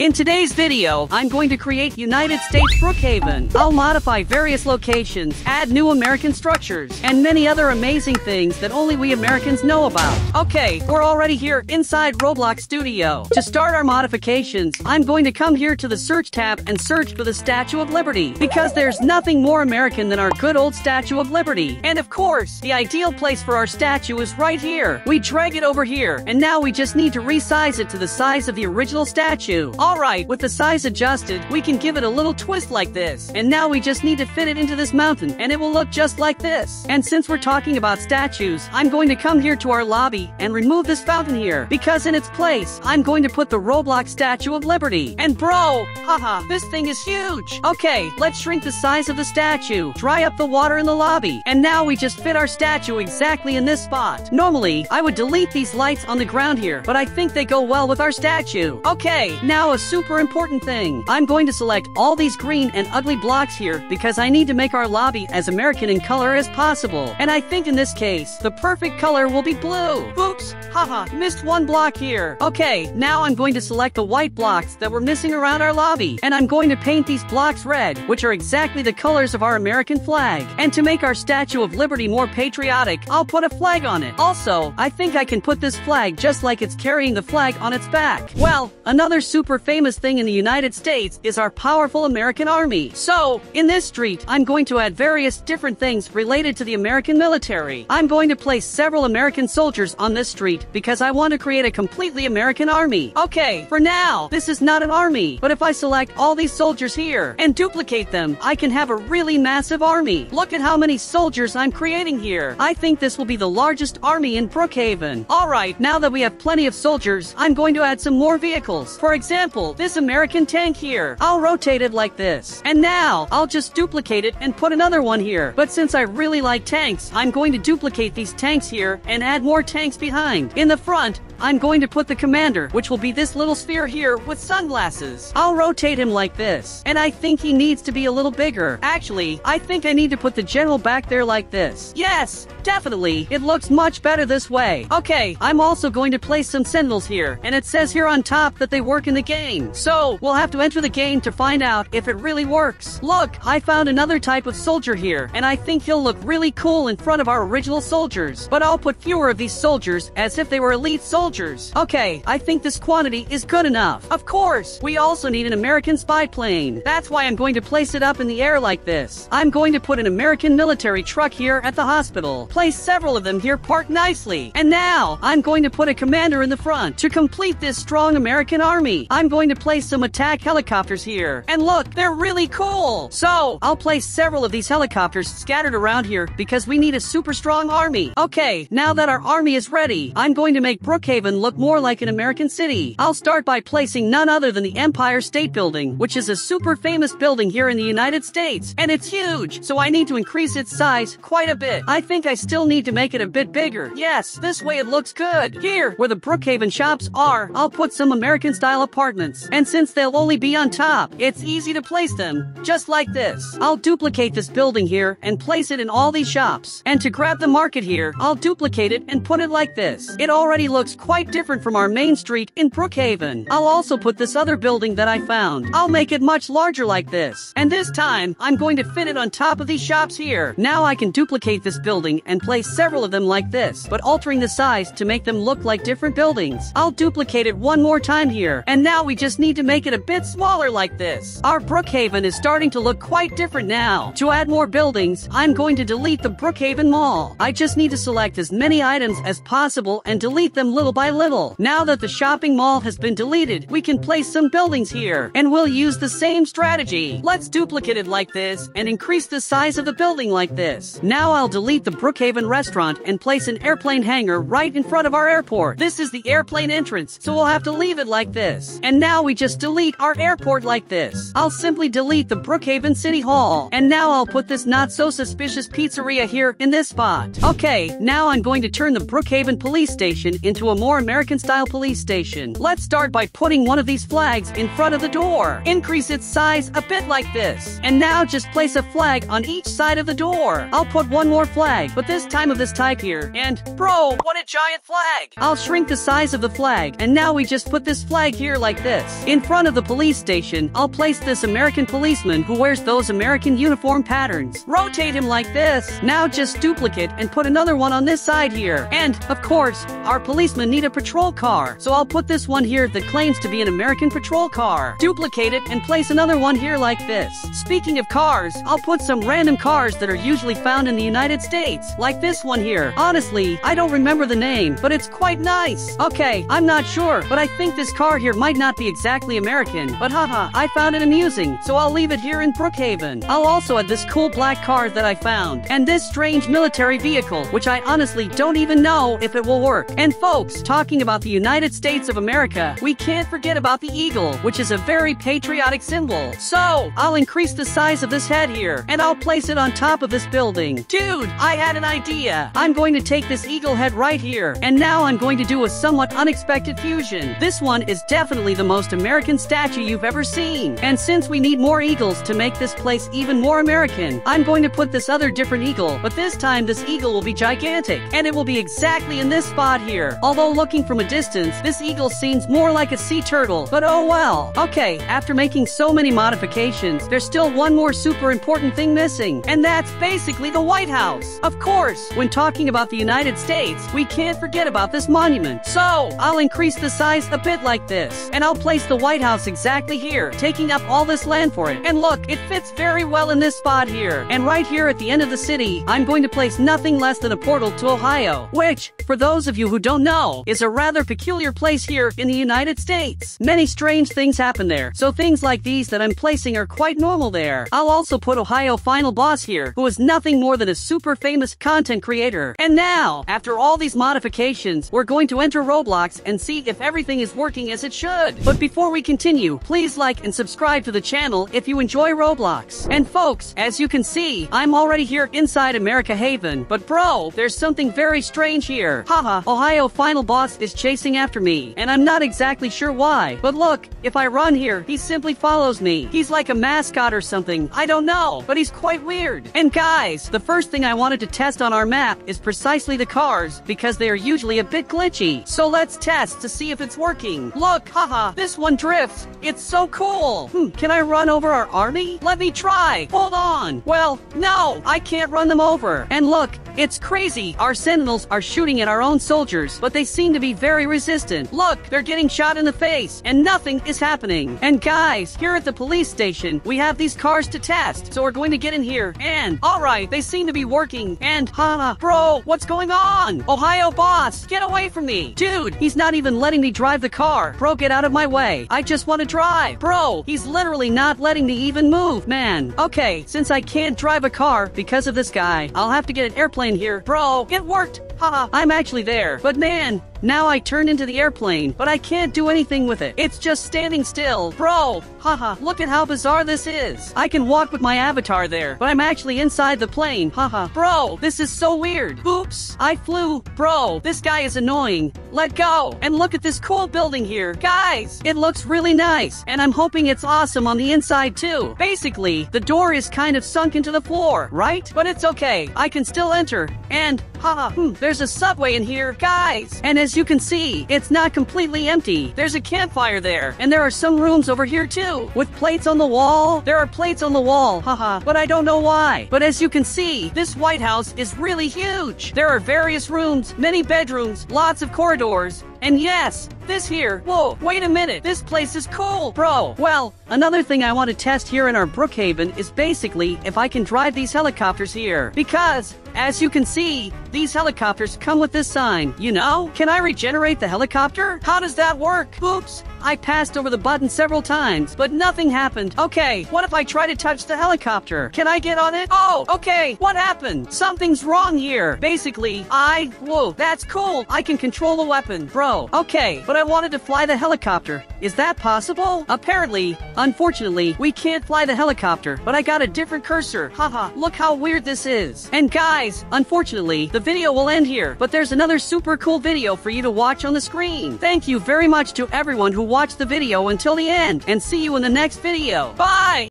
In today's video, I'm going to create United States Brookhaven. I'll modify various locations, add new American structures, and many other amazing things that only we Americans know about. Okay, we're already here inside Roblox Studio. To start our modifications, I'm going to come here to the search tab and search for the Statue of Liberty, because there's nothing more American than our good old Statue of Liberty. And of course, the ideal place for our statue is right here. We drag it over here, and now we just need to resize it to the size of the original statue. Alright, with the size adjusted, we can give it a little twist like this. And now we just need to fit it into this mountain, and it will look just like this. And since we're talking about statues, I'm going to come here to our lobby and remove this fountain here. Because in its place, I'm going to put the Roblox Statue of Liberty. And bro, haha, this thing is huge. Okay, let's shrink the size of the statue, dry up the water in the lobby, and now we just fit our statue exactly in this spot. Normally, I would delete these lights on the ground here, but I think they go well with our statue. Okay, now a super important thing. I'm going to select all these green and ugly blocks here because I need to make our lobby as American in color as possible. And I think in this case, the perfect color will be blue. Oops, haha, missed one block here. Okay, now I'm going to select the white blocks that were missing around our lobby. And I'm going to paint these blocks red, which are exactly the colors of our American flag. And to make our Statue of Liberty more patriotic, I'll put a flag on it. Also, I think I can put this flag just like it's carrying the flag on its back. Well, another super famous thing in the United States is our powerful American Army. So, in this street, I'm going to add various different things related to the American military. I'm going to place several American soldiers on this street because I want to create a completely American army. Okay, for now, this is not an army, but if I select all these soldiers here and duplicate them, I can have a really massive army. Look at how many soldiers I'm creating here. I think this will be the largest army in Brookhaven. Alright, now that we have plenty of soldiers, I'm going to add some more vehicles. For example, this American tank here. I'll rotate it like this. And now, I'll just duplicate it and put another one here. But since I really like tanks, I'm going to duplicate these tanks here and add more tanks behind. In the front, I'm going to put the commander, which will be this little sphere here with sunglasses. I'll rotate him like this. And I think he needs to be a little bigger. Actually, I think I need to put the general back there like this. Yes, definitely. It looks much better this way. Okay, I'm also going to place some sentinels here. And it says here on top that they work in the game. So, we'll have to enter the game to find out if it really works. Look, I found another type of soldier here. And I think he'll look really cool in front of our original soldiers. But I'll put fewer of these soldiers as if they were elite soldiers soldiers. Okay, I think this quantity is good enough. Of course, we also need an American spy plane. That's why I'm going to place it up in the air like this. I'm going to put an American military truck here at the hospital. Place several of them here parked nicely. And now, I'm going to put a commander in the front. To complete this strong American army, I'm going to place some attack helicopters here. And look, they're really cool. So, I'll place several of these helicopters scattered around here because we need a super strong army. Okay, now that our army is ready, I'm going to make Brookhaven look more like an American city. I'll start by placing none other than the Empire State Building, which is a super famous building here in the United States. And it's huge, so I need to increase its size quite a bit. I think I still need to make it a bit bigger. Yes, this way it looks good. Here, where the Brookhaven shops are, I'll put some American-style apartments. And since they'll only be on top, it's easy to place them, just like this. I'll duplicate this building here and place it in all these shops. And to grab the market here, I'll duplicate it and put it like this. It already looks quite different from our main street in Brookhaven. I'll also put this other building that I found. I'll make it much larger like this. And this time, I'm going to fit it on top of these shops here. Now I can duplicate this building and place several of them like this, but altering the size to make them look like different buildings. I'll duplicate it one more time here. And now we just need to make it a bit smaller like this. Our Brookhaven is starting to look quite different now. To add more buildings, I'm going to delete the Brookhaven Mall. I just need to select as many items as possible and delete them little by little. Now that the shopping mall has been deleted, we can place some buildings here, and we'll use the same strategy. Let's duplicate it like this, and increase the size of the building like this. Now I'll delete the Brookhaven restaurant and place an airplane hangar right in front of our airport. This is the airplane entrance, so we'll have to leave it like this. And now we just delete our airport like this. I'll simply delete the Brookhaven City Hall. And now I'll put this not so suspicious pizzeria here in this spot. Okay, now I'm going to turn the Brookhaven police station into a more American-style police station. Let's start by putting one of these flags in front of the door. Increase its size a bit like this. And now just place a flag on each side of the door. I'll put one more flag, but this time of this type here. And, bro, what a giant flag! I'll shrink the size of the flag, and now we just put this flag here like this. In front of the police station, I'll place this American policeman who wears those American uniform patterns. Rotate him like this. Now just duplicate and put another one on this side here. And, of course, our policemen need a patrol car. So I'll put this one here that claims to be an American patrol car. Duplicate it and place another one here like this. Speaking of cars, I'll put some random cars that are usually found in the United States, like this one here. Honestly, I don't remember the name, but it's quite nice. Okay, I'm not sure, but I think this car here might not be exactly American, but haha, I found it amusing, so I'll leave it here in Brookhaven. I'll also add this cool black car that I found, and this strange military vehicle, which I honestly don't even know if it will work. And folks, talking about the United States of America, we can't forget about the eagle, which is a very patriotic symbol. So, I'll increase the size of this head here, and I'll place it on top of this building. Dude, I had an idea. I'm going to take this eagle head right here, and now I'm going to do a somewhat unexpected fusion. This one is definitely the most American statue you've ever seen. And since we need more eagles to make this place even more American, I'm going to put this other different eagle, but this time this eagle will be gigantic, and it will be exactly in this spot here. Although looking from a distance, this eagle seems more like a sea turtle, but oh well. Okay, after making so many modifications, there's still one more super important thing missing, and that's basically the White House. Of course, when talking about the United States, we can't forget about this monument. So, I'll increase the size a bit like this, and I'll place the White House exactly here, taking up all this land for it. And look, it fits very well in this spot here. And right here at the end of the city, I'm going to place nothing less than a portal to Ohio, which, for those of you who don't know, is a rather peculiar place here in the United States. Many strange things happen there, so things like these that I'm placing are quite normal there. I'll also put Ohio Final Boss here, who is nothing more than a super famous content creator. And now, after all these modifications, we're going to enter Roblox and see if everything is working as it should. But before we continue, please like and subscribe to the channel if you enjoy Roblox. And folks, as you can see, I'm already here inside America Haven, but bro, there's something very strange here. Haha, Ohio Final Boss is chasing after me, and I'm not exactly sure why. But look, if I run here, he simply follows me. He's like a mascot or something, I don't know, but he's quite weird. And guys, the first thing I wanted to test on our map is precisely the cars, because they are usually a bit glitchy. So let's test to see if it's working. Look, haha, this one drifts. It's so cool. Hmm, can I run over our army? Let me try. Hold on. Well, no, I can't run them over. And look, it's crazy. Our sentinels are shooting at our own soldiers, but they seem to be very resistant. Look, they're getting shot in the face, and nothing is happening. And guys, here at the police station, we have these cars to test. So we're going to get in here, and alright, they seem to be working. And, haha, bro, what's going on? Ohio boss, get away from me. Dude, he's not even letting me drive the car. Bro, get out of my way. I just want to drive. Bro, he's literally not letting me even move, man. Okay, since I can't drive a car because of this guy, I'll have to get an airplane here. Bro, it worked. Haha, I'm actually there. But man, now I turn into the airplane, but I can't do anything with it. It's just standing still. Bro, haha, look at how bizarre this is. I can walk with my avatar there, but I'm actually inside the plane. Haha, bro, this is so weird. Oops, I flew. Bro, this guy is annoying. Let go. And look at this cool building here. Guys, it looks really nice, and I'm hoping it's awesome on the inside too. Basically, the door is kind of sunk into the floor, right? But it's okay. I can still enter. And, haha, hmm, there's a subway in here, guys. And as you can see, it's not completely empty. There's a campfire there, and there are some rooms over here too, with plates on the wall. There are plates on the wall, haha, but I don't know why. But as you can see, this White House is really huge. There are various rooms, many bedrooms, lots of corridors, and yes, this here. Whoa, wait a minute. This place is cool, bro. Well, another thing I want to test here in our Brookhaven is basically if I can drive these helicopters here. Because, as you can see, these helicopters come with this sign. You know? Can I regenerate the helicopter? How does that work? Oops. I passed over the button several times, but nothing happened. Okay, what if I try to touch the helicopter? Can I get on it? Oh, okay. What happened? Something's wrong here. Basically, I... Whoa, that's cool. I can control the weapon. Bro, okay, but I wanted to fly the helicopter. Is that possible? Apparently, unfortunately, we can't fly the helicopter, but I got a different cursor. Haha, look how weird this is. And guys, unfortunately, the video will end here, but there's another super cool video for you to watch on the screen. Thank you very much to everyone who watched the video until the end, and see you in the next video. Bye!